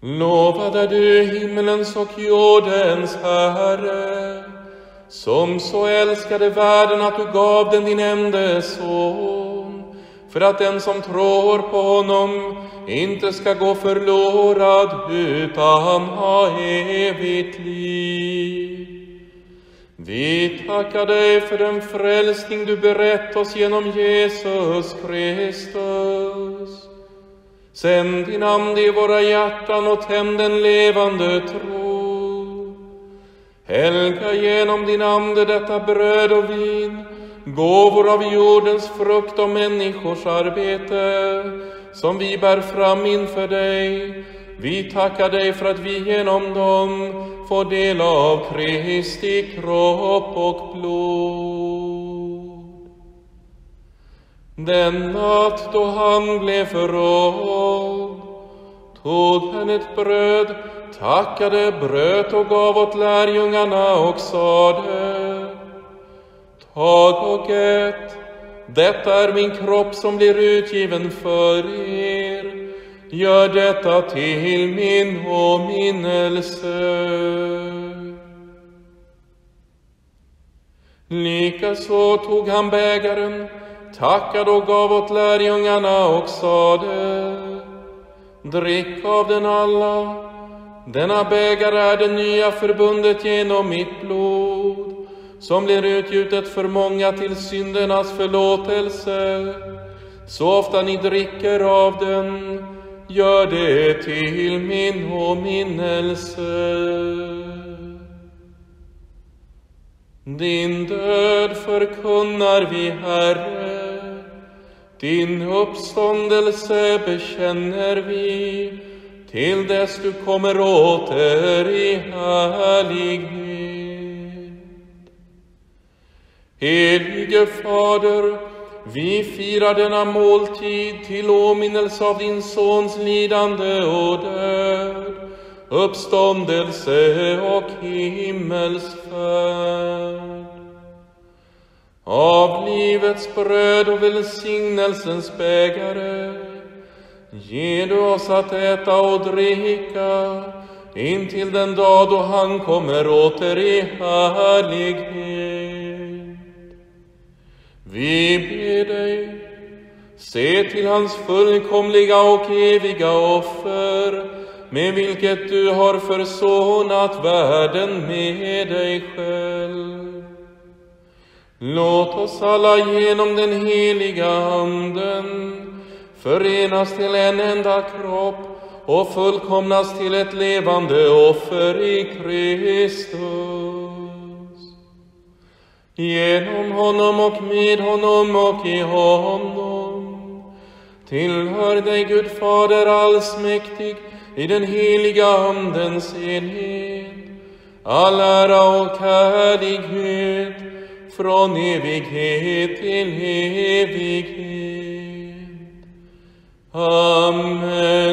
Lovad är du himmelens och jordens Herre, som så älskade världen att du gav den din enda son, för att den som tror på honom inte ska gå förlorad utan ha evigt liv. Vi tackar dig för den frälsning du berett oss genom Jesus Kristus. Sänd din Ande i våra hjärtan och tänd en levande tro. Helga genom din Ande detta bröd och vin, gåvor av jordens frukt och människors arbete, som vi bär fram inför dig. Vi tackar dig för att vi genom dem får del av Kristi kropp och blod. Den natt då han blev förrådd tog han ett bröd, tackade, bröt och gav åt lärjungarna och sade Tag och ät, detta är min kropp som blir utgiven för er. Gör detta till min åminnelse. Likaså tog han bägaren, tackade och gav åt lärjungarna och sade Drick av den alla, denna bägare är det nya förbundet genom mitt blod som blir utgjutet för många till syndernas förlåtelse. Så ofta ni dricker av den, gör det till min åminnelse. Din död förkunnar vi, Herre, din uppståndelse bekänner vi till dess du kommer åter i härlighet. Helige Fader, vi firar denna måltid till åminnelse av din Sons lidande och död, uppståndelse och himmelsfärd. Av livets bröd och välsignelsens bägare ger du oss att äta och dricka intill den dag då han kommer åter i härlighet. Vi ber dig, se till hans fullkomliga och eviga offer med vilket du har försonat världen med dig själv. Låt oss alla genom den heliga Anden förenas till en enda kropp och fullkomnas till ett levande offer i Kristus. Genom honom och med honom och i honom tillhör dig Gud Fader allsmäktig i den heliga Andens enhet all ära och härlighet fron evicet in evicet. Amen.